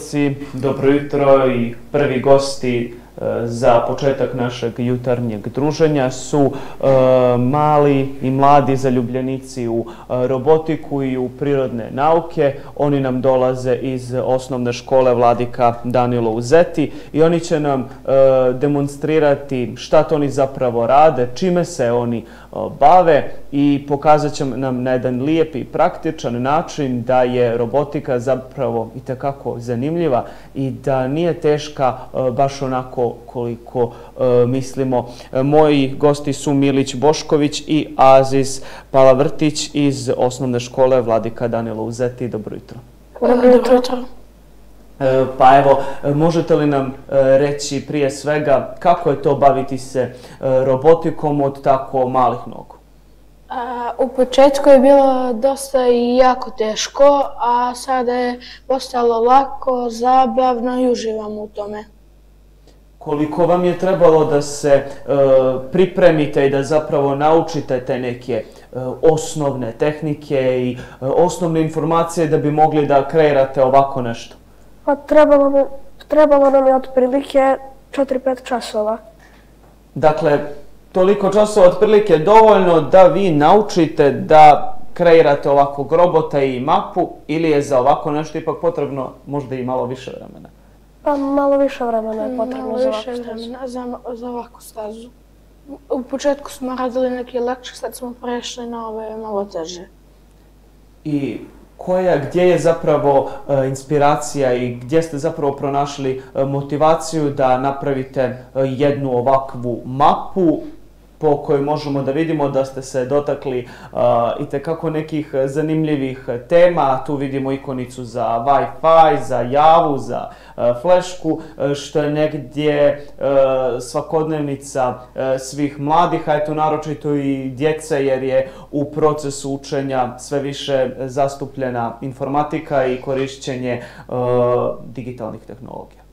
gledalci, dobro jutro i prvi gosti za početak našeg jutarnjeg druženja su e, mali i mladi zaljubljenici u e, robotiku i u prirodne nauke. Oni nam dolaze iz osnovne škole Vladika Danilo Uzeti i oni će nam e, demonstrirati šta to oni zapravo rade, čime se oni e, bave i pokazat će nam na jedan lijep i praktičan način da je robotika zapravo i takako zanimljiva i da nije teška e, baš onako koliko e, mislimo. E, moji gosti su Milić Bošković i Aziz Palavrtić iz osnovne škole Vladika Danilo Uzeti. Dobro jutro. Dobro jutro. E, pa evo, možete li nam reći prije svega kako je to baviti se robotikom od tako malih nogu? U početku je bilo dosta i jako teško, a sada je postalo lako, zabavno i uživam u tome koliko vam je trebalo da se e, pripremite i da zapravo naučite te neke e, osnovne tehnike i e, osnovne informacije da bi mogli da kreirate ovako nešto? Pa trebalo, mi, trebalo nam je otprilike 4-5 časova. Dakle, toliko časova otprilike dovoljno da vi naučite da kreirate ovakvog robota i mapu ili je za ovako nešto ipak potrebno možda i malo više vremena? Pa malo više vremena je potrebno malo za ovakvu stazu. Za, za ovakvu stazu. U početku smo radili neke lakše, sad smo prešli na ove malo teže. I koja, gdje je zapravo uh, inspiracija i gdje ste zapravo pronašli uh, motivaciju da napravite uh, jednu ovakvu mapu po kojoj možemo da vidimo da ste se dotakli uh, i tekako nekih zanimljivih tema. Tu vidimo ikonicu za Wi-Fi, za javu, za uh, flešku, što je negdje uh, svakodnevnica uh, svih mladih, a eto naročito i djece jer je u procesu učenja sve više zastupljena informatika i korišćenje uh, digitalnih tehnologija.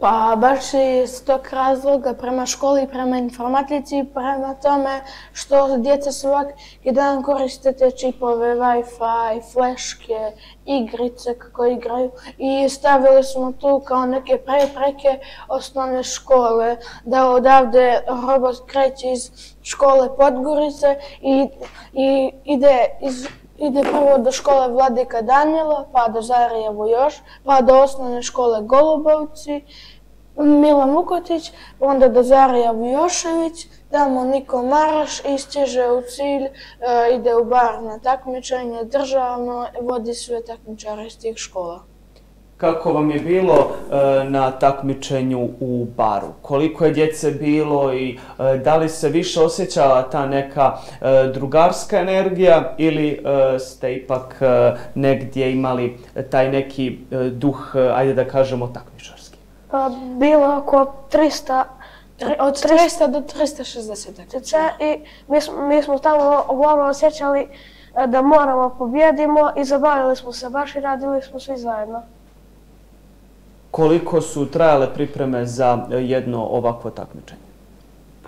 Pa baš iz tog razloga prema školi, prema informatici, prema tome što djeca svak dan koriste te čipove, Wi-Fi, fleške, igrice kako igraju i stavili smo tu kao neke prepreke osnovne škole da odavde robot kreće iz škole Podgorice i, i ide iz Ide prvo do škole Vladika Danila, pa do Zarijevo još, pa do osnovne škole Golubovci, Mila Mukotić, onda do Zarija Vujošević, tamo Niko Maraš istiže u cilj, e, ide u bar na takmičenje državno, vodi sve takmičare iz tih škola. Kako vam je bilo e, na takmičenju u baru? Koliko je djece bilo i e, da li se više osjećala ta neka e, drugarska energija ili ste ipak negdje imali taj neki duh, ajde da kažemo, takmičarski? Pa bilo oko 300 od 300 do 360 i mi smo, mi smo tamo uglavnom osjećali da moramo pobjedimo i zabavili smo se baš i radili smo svi zajedno koliko su trajale pripreme za jedno ovakvo takmičenje?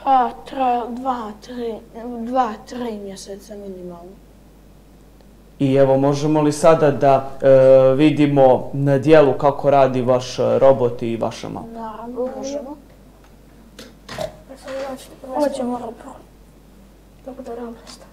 Pa, trajalo dva, tri, dva, tri mjeseca minimalno. I evo, možemo li sada da e, vidimo na dijelu kako radi vaš robot i vaša mapa? Naravno, možemo. Ovo ćemo robot. Dobro da robot Co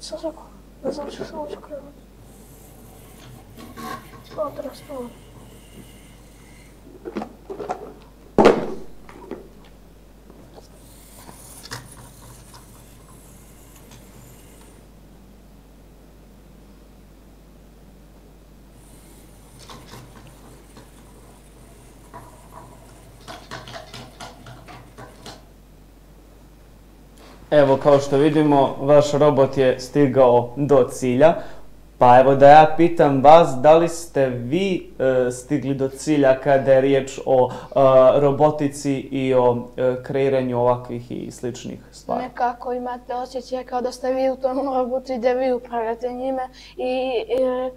Сосок. Назовши солнце крыло. Смотри, смотри. Evo, kao što vidimo, vaš robot je stigao do cilja. Pa evo da ja pitam vas, da li ste vi e, stigli do cilja kada je riječ o e, robotici i o e, kreiranju ovakvih i sličnih stvari? Nekako imate osjećaj kao da ste vi u tom robotu i da vi upravljate njime i e,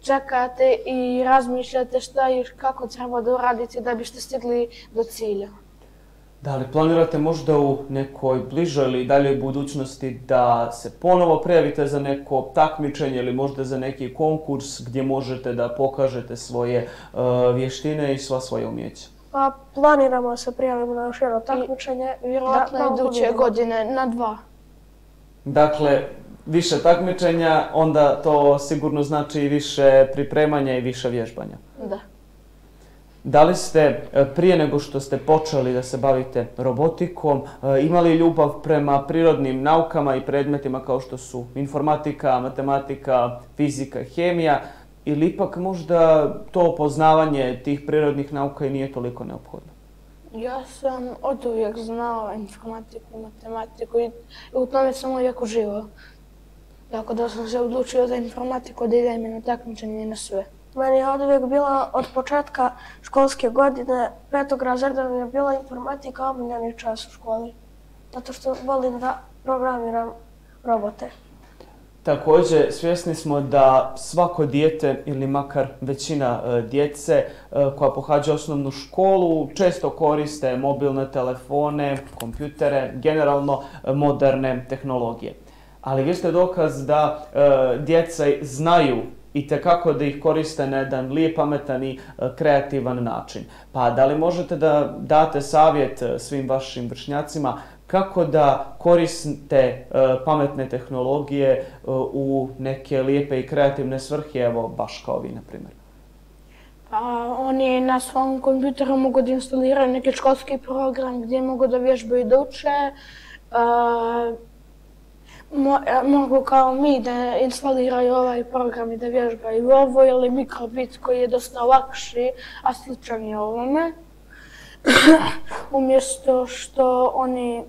čekate i razmišljate šta i kako treba da uradite da biste stigli do cilja. Da li planirate možda u nekoj bližoj ili daljoj budućnosti da se ponovo prijavite za neko takmičenje ili možda za neki konkurs gdje možete da pokažete svoje uh, vještine i sva svoje umjeća? Pa planiramo da se prijavimo na još jedno takmičenje. Vjerovatno da, iduće godine na dva. Dakle, više takmičenja, onda to sigurno znači i više pripremanja i više vježbanja. Da. Da li ste e, prije nego što ste počeli da se bavite robotikom e, imali ljubav prema prirodnim naukama i predmetima kao što su informatika, matematika, fizika, hemija ili ipak možda to poznavanje tih prirodnih nauka i nije toliko neophodno? Ja sam od uvijek znala informatiku, matematiku i u tome sam uvijek uživao. Tako da sam se odlučio za informatiku da idem na takmičenje na sve. Meni je od uvijek bila od početka školske godine, petog razreda mi je bila informatika omiljeni čas u školi. Zato što volim da programiram robote. Također, svjesni smo da svako dijete ili makar većina e, djece e, koja pohađa osnovnu školu često koriste mobilne telefone, kompjutere, generalno e, moderne tehnologije. Ali vi ste dokaz da e, djeca znaju i tekako da ih koriste na jedan lijep, pametan i e, kreativan način. Pa da li možete da date savjet e, svim vašim vršnjacima kako da koriste e, pametne tehnologije e, u neke lijepe i kreativne svrhe, evo baš kao vi, na primjer? Pa oni na svom kompjuteru mogu da instaliraju neki školski program gdje mogu da vježbaju i da uče mo, e, mogu kao mi da instaliraju ovaj program i da vježbaju ovo ili mikrobit koji je dosta lakši, a sličan je ovome. Umjesto što oni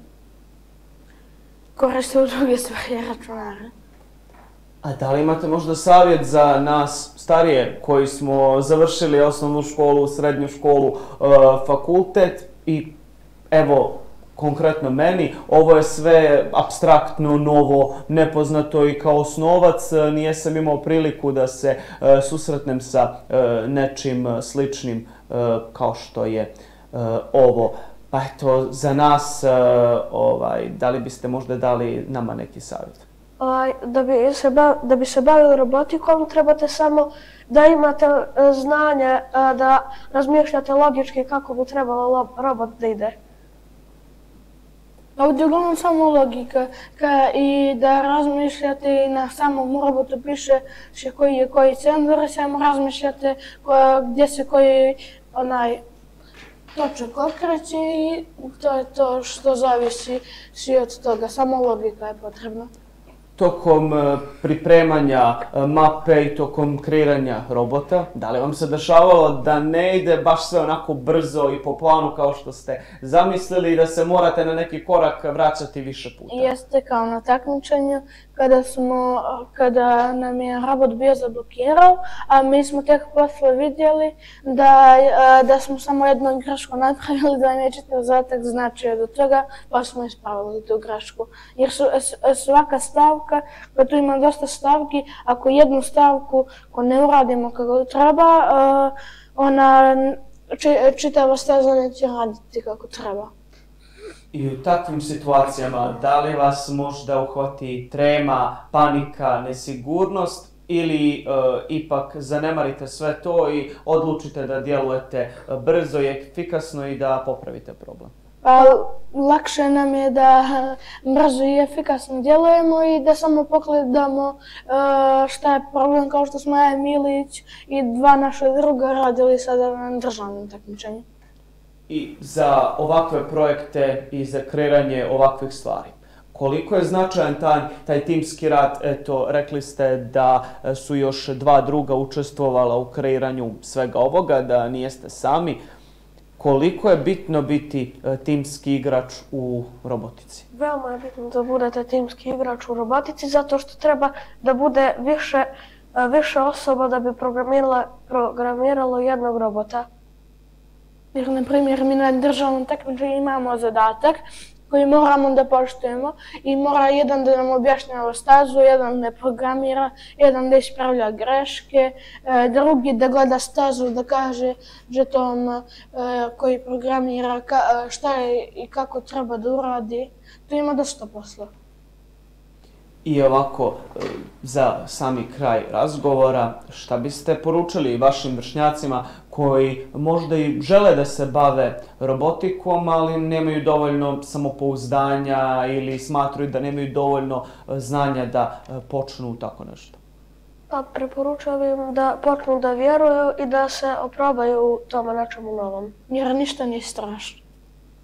koriste u druge stvari računare. A da li imate možda savjet za nas starije koji smo završili osnovnu školu, srednju školu, e, fakultet i evo konkretno meni, ovo je sve abstraktno, novo, nepoznato i kao osnovac e, nijesam imao priliku da se e, susretnem sa e, nečim e, sličnim e, kao što je e, ovo. Pa eto, za nas, ovaj, da li biste možda dali nama neki savjet? Ovaj, da, bi se bav, da bi se bavili robotikom, trebate samo da imate znanje, da razmišljate logički kako bi trebalo robot da ide. Ovdje uglavnom samo logika ka, i da razmišljate na samom robotu piše še koji je koji senzor, samo razmišljate koja, gdje se koji onaj točak okreće i to je to što zavisi svi od toga, samo logika je potrebna tokom eh, pripremanja eh, mape i tokom kreiranja robota? Da li vam se dešavalo da ne ide baš sve onako brzo i po planu kao što ste zamislili i da se morate na neki korak vraćati više puta? Jeste kao na takmičenju kada smo, kada nam je robot bio zablokirao, a mi smo tek posle vidjeli da, da smo samo jednu grešku napravili, da je čitav zatak značio do toga, pa smo ispravili tu grešku. Jer su, svaka stavka, pa tu ima dosta stavki, ako jednu stavku ko ne uradimo kako treba, ona čitava staza neće raditi kako treba. I u takvim situacijama, da li vas možda uhvati trema, panika, nesigurnost ili uh, ipak zanemarite sve to i odlučite da djelujete e, brzo i efikasno i da popravite problem? Pa, lakše nam je da e, brzo i efikasno djelujemo i da samo pogledamo uh, šta je problem kao što smo ja Milić i dva naše druga radili sada na državnom takmičenju i za ovakve projekte i za kreiranje ovakvih stvari. Koliko je značajan taj, taj timski rad? Eto, rekli ste da su još dva druga učestvovala u kreiranju svega ovoga, da nijeste sami. Koliko je bitno biti e, timski igrač u robotici? Veoma je bitno da budete timski igrač u robotici, zato što treba da bude više e, više osoba da bi programirala, programiralo jednog robota? Jer, na primjer, mi na državnom takmičenju imamo zadatak koji moramo da poštujemo i mora jedan da nam objašnjava stazu, jedan da programira, jedan da ispravlja greške, e, drugi da gleda stazu, da kaže žetom e, koji programira e, šta je i kako treba da uradi. To ima dosta posla. I ovako, za sami kraj razgovora, šta biste poručili vašim vršnjacima koji možda i žele da se bave robotikom, ali nemaju dovoljno samopouzdanja ili smatruju da nemaju dovoljno e, znanja da e, počnu u tako nešto? Pa preporučujem da počnu da vjeruju i da se oprobaju u tome nečemu novom. Jer ništa nije strašno.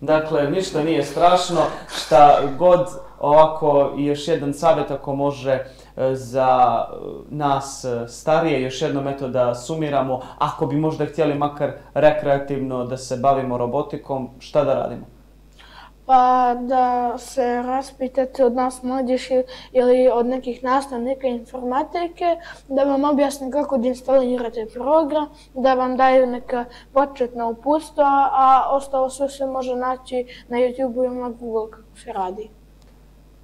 Dakle, ništa nije strašno, šta god ovako i još jedan savjet ako može e, za e, nas e, starije, još jednom eto da sumiramo, ako bi možda htjeli makar rekreativno da se bavimo robotikom, šta da radimo? Pa da se raspitate od nas mlađeš ili od nekih nastavnika informatike, da vam objasne kako da instalirate program, da vam daju neka početna upustva, a ostalo sve se može naći na YouTube-u i na Google kako se radi.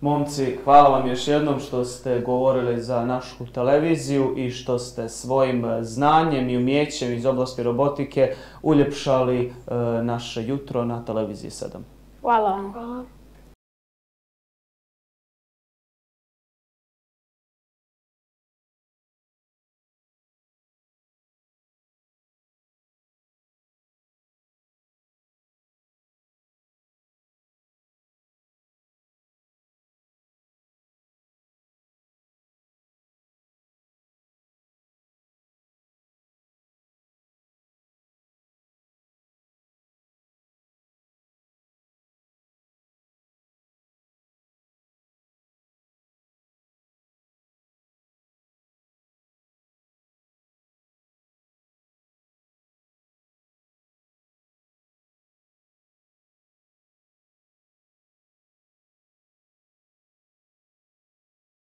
Momci, hvala vam još jednom što ste govorili za našu televiziju i što ste svojim znanjem i umjećem iz oblasti robotike uljepšali e, naše jutro na televiziji 7. Hvala vam. Hvala.